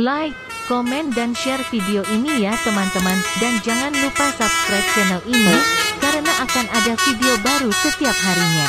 Like, komen dan share video ini ya teman-teman. Dan jangan lupa subscribe channel ini, karena akan ada video baru setiap harinya.